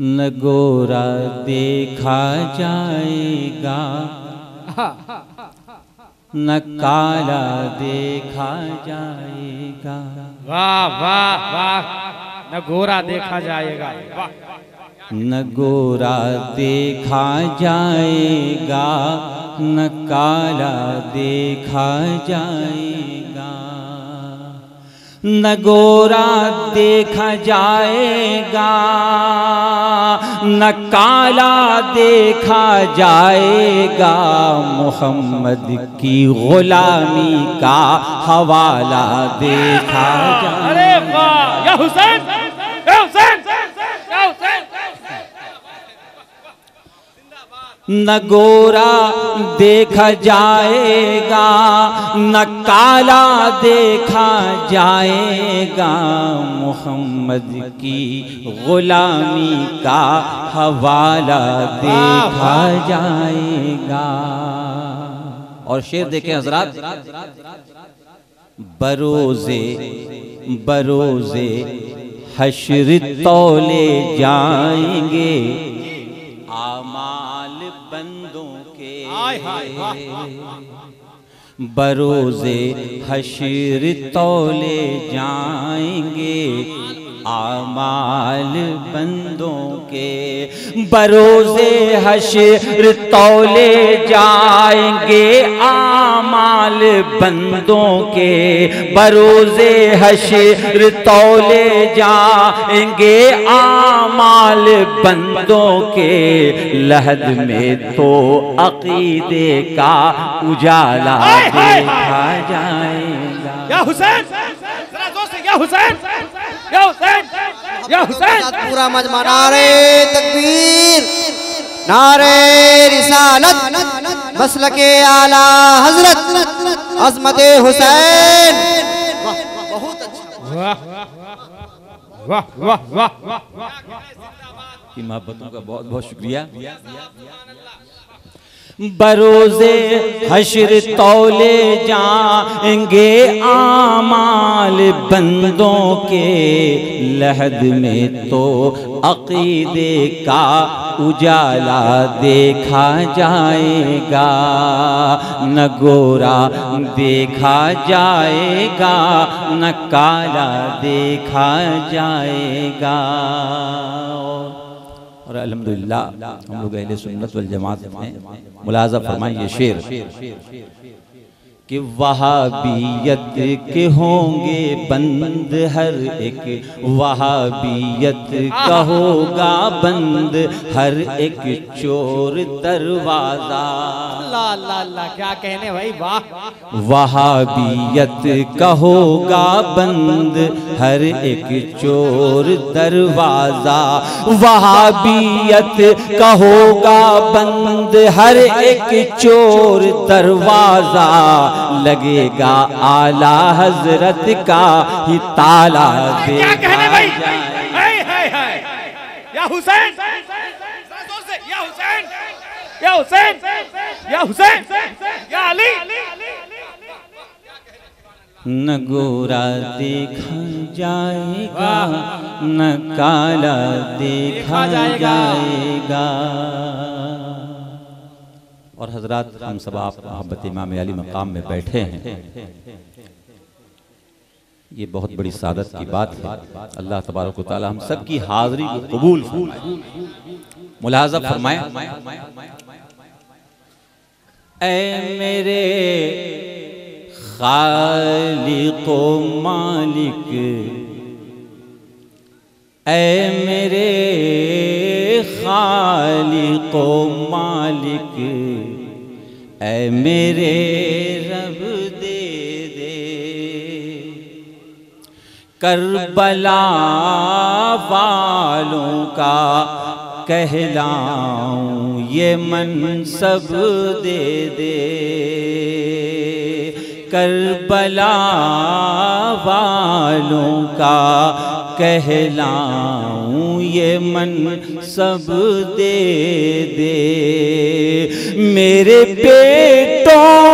نہ گورا دیکھا جائے گا نہ کالا دیکھا جائے گا واہ واہ واہ نہ گورا دیکھا جائے گا نہ گورا دیکھا جائے گا نہ کالا دیکھا جائے گا نگورا گورا دیکھا جائے گا، نہ کالا دیکھا جائے گا، محمد کی غلامی کا حوالہ دیکھا جائے گا۔ یا حسین یا حسین یا حسین نہ گورا دیکھا جائے گا، نہ کالا دیکھا جائے گا۔ محمد کی غلامی کا حوالہ دیکھا جائے گا۔ اور شیر دیکھیں حضرات۔ بروزے بروزے حشر تولے جائیں گے۔ بندوں کے بروز حشر تولے جائیں گے آمال بندوں کے بروز حشر تولے جائیں گے آمال بندوں کے بروز حشر تولے جائیں گے آمال بندوں کے لحد میں تو عقیدے کا اجالا دیکھا جائے گا۔ یا حسین ذرا یا حسین۔ یا حسین یا حسین پورا مجمع نعرے تکبیر نعرے رسالت مسلک اعلی حضرت عظمت حسین بہت اچھا کی محبتوں کا بہت بہت شکریہ بروز حشر تولے جائیں گے آمال بندوں کے لحد میں تو عقیدے کا اجالا دیکھا جائے گا، نہ گورا دیکھا جائے گا، نہ کالا دیکھا جائے گا۔ اور الحمدللہ ہم لوگ اہل سنت والجماعت میں ملاحظہ فرمائیں یہ شیر کہ وہابیت کے ہوں گے بند ہر ایک وہابیت کا ہوگا بند ہر ایک چور دروازہ۔ اللہ اللہ اللہ کیا کہنے بھائی واہ۔ وہابیت کا ہوگا بند ہر ایک چور دروازہ۔ وہابیت کا ہوگا بند ہر ایک چور دروازہ۔ لگے گا آلہ حضرت کا ہی تالا کیا کہنے بھائی؟ ہائے ہائے ہائے۔ یا حسین۔ یا حسین۔ یا حسین۔ یا حسین۔ یا علی۔ نہ گورا دیکھا جائے گا نہ کالا دیکھا جائے گا۔ اور حضرات ہم سب آپ محبت امام علی مقام میں بیٹھے ہیں۔ یہ بہت بڑی سعادت کی بات ہے۔ اللہ تبارک و تعالی ہم سب کی حاضری کو قبول ملاحظہ فرمائیں اے میرے خالق و مالک، اے میرے خالق و مالک اے میرے رب دے دے۔ کربلا والوں کا کہلاؤں یہ منصب دے دے۔ کربلا والوں کا کہلاؤں یہ من سب دے دے۔ میرے بیٹوں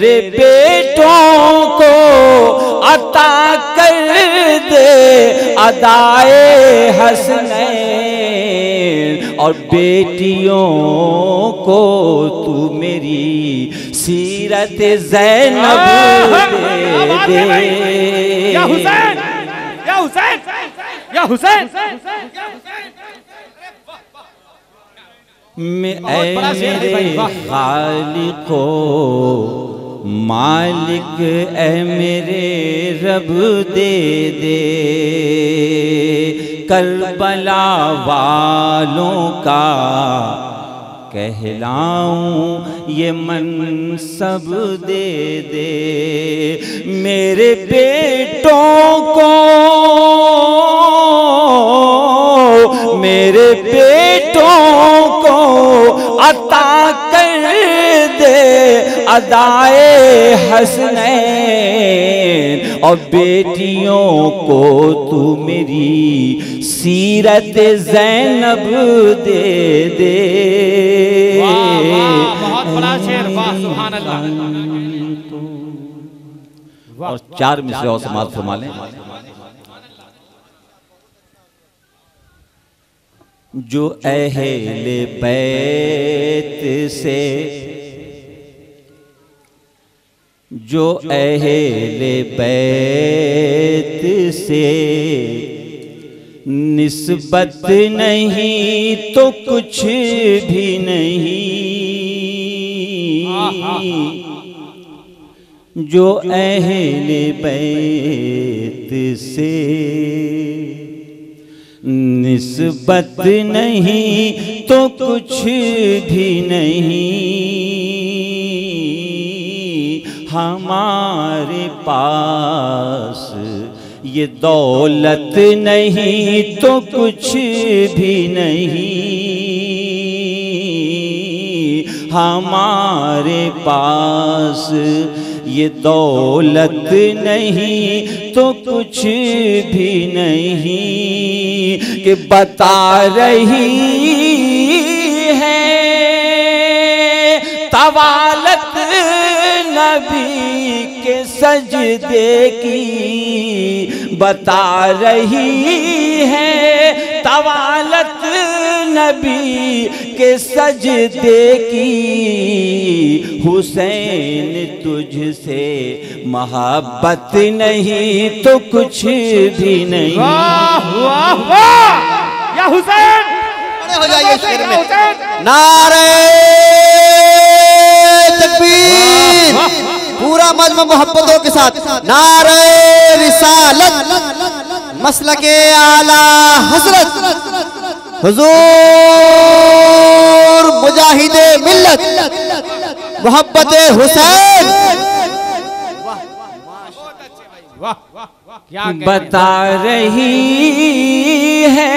میرے بیٹوں کو عطا کر دے ادائے حسنین۔ اور بیٹیوں کو تو میری سیرت زینب دے دے۔ یا حسین یا حسین یا حسین۔ اے میرے واہ۔ خالق و مالک اے میرے رب دے دے۔ کربلا والوں کا کہلاؤں، یہ منصب دے دے۔ میرے بیٹوں کو، میرے بیٹوں کو عطا ادائے حسنین، اور بیٹیوں کو تو میری سیرت زینب دے دے۔ واہ واہ بہت بڑا شعر واہ سبحان اللہ اور چار مصرے اور سماعت فرما لیں۔ جو اہل بیت سے جو اہل بیت سے نسبت نہیں تو کچھ بھی نہیں۔ جو اہل بیت سے نسبت نہیں تو کچھ بھی نہیں۔ ہمارے پاس یہ دولت نہیں تو کچھ بھی نہیں۔ ہمارے پاس یہ دولت نہیں تو کچھ بھی نہیں۔ کہ بتا رہی ہے، طوالت نبی کے سجدے کی بتا رہی ہے۔ طوالت نبی کے سجدے کی۔ حسین تجھ سے محبت نہیں تو کچھ بھی نہیں۔ واہ واہ واہ۔ یا حسین۔ کھڑے ہو جائیے شیر یا میں۔ حسین۔ نعرہ تکبیر، پورا مجمع محبتوں کے ساتھ۔ نعرہ رسالت، مسلک اعلی حضرت، حضور مجاہد ملت، محبت حسین۔ بتا رہی ہے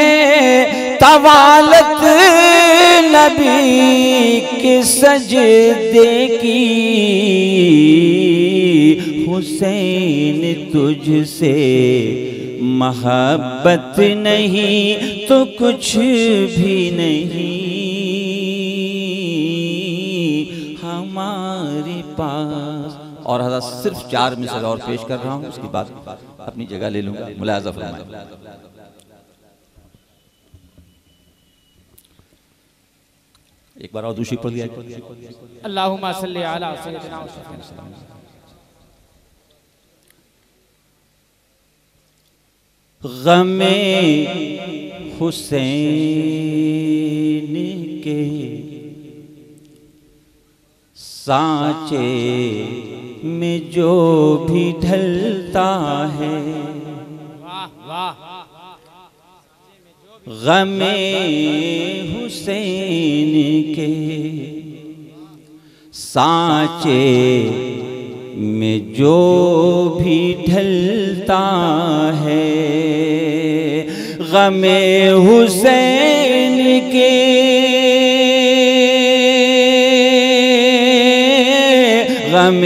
طوالت۔ نبی کے سجدے کی۔ حسین تجھ سے محبت نہیں، تو کچھ بھی نہیں۔ ہمارے پاس۔ اور حضرت صرف چار مثال اور پیش کر رہا ہوں، اس کے بعد اپنی جگہ لے لوں گا۔ ملاحظہ ایک بار اور دوسری پڑھ لیا اللہم صلی علی سیدنا و سیدنا۔ غم حسین کے سانچے میں جو بھی ڈھلتا ہے واہ واہ غم حسین کے سانچے میں جو بھی ڈھلتا ہے۔ غم حسین کے غم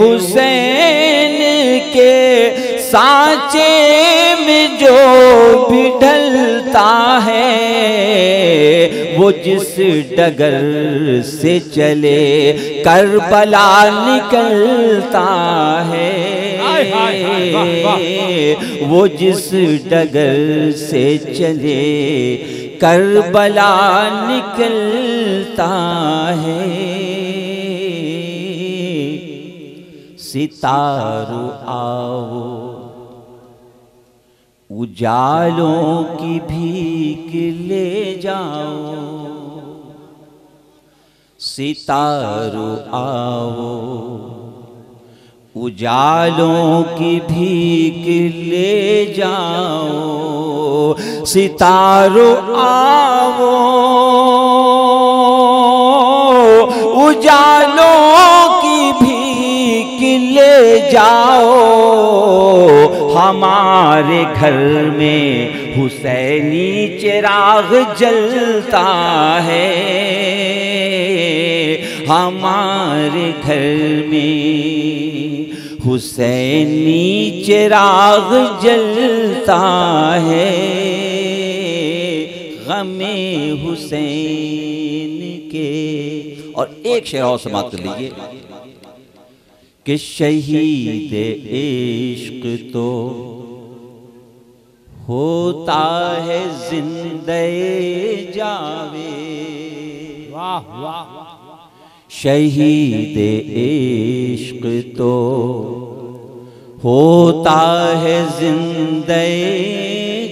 حسین کے سانچے میں جو بھی ڈھلتا ہے وہ جس ڈگر سے چلے کربلا نکلتا ہے وہ جس ڈگر سے چلے کربلا نکلتا ہے۔ ستارو آؤ اجالوں کی بھیک لے جاؤ۔ ستارو آؤ۔ اجالوں کی بھیک لے جاؤ۔ ستارو آؤ۔ اجالوں کی بھیک لے جاؤ۔ ہمارے گھر میں حسینی چراغ جلتا ہے۔ ہمارے گھر میں حسینی چراغ جلتا ہے۔ غم حسین کے اور ایک شعر اور سماعت کر کہ شہید عشق تو ہوتا ہے زندہ جاوے۔ شہید عشق تو ہوتا ہے زندہ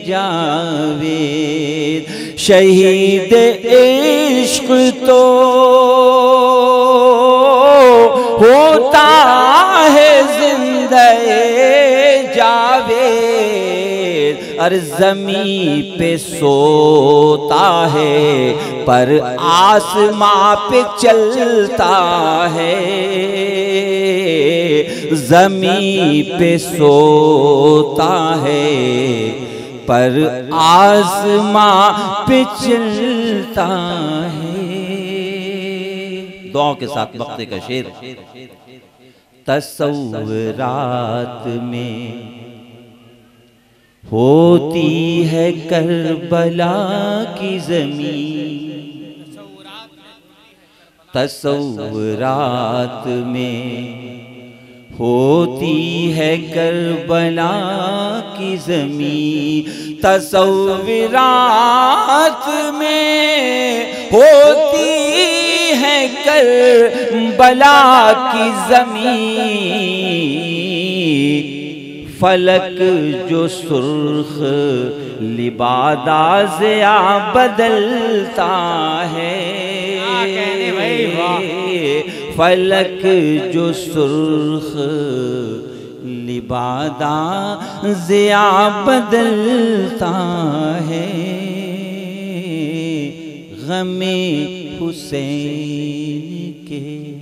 جاوید شہید عشق تو جاوید اور زمین پہ سوتا ہے، پر آسماں پہ چلتا ہے۔ زمین پہ سوتا ہے، پر آسماں پہ چلتا ہے۔ دعاوں کے ساتھ وقت کا شیر۔ تصورات میں ہوتی ہے کربلا کی زمین۔ تصورات میں ہوتی ہے کربلا کی زمین۔ تصورات میں ہوتی ہے کربلا کی زمین۔ فلک جو سرخ لبادہ زیا بدلتا ہے۔ فلک جو سرخ لبادہ زیا بدلتا ہے۔ غم حسین کے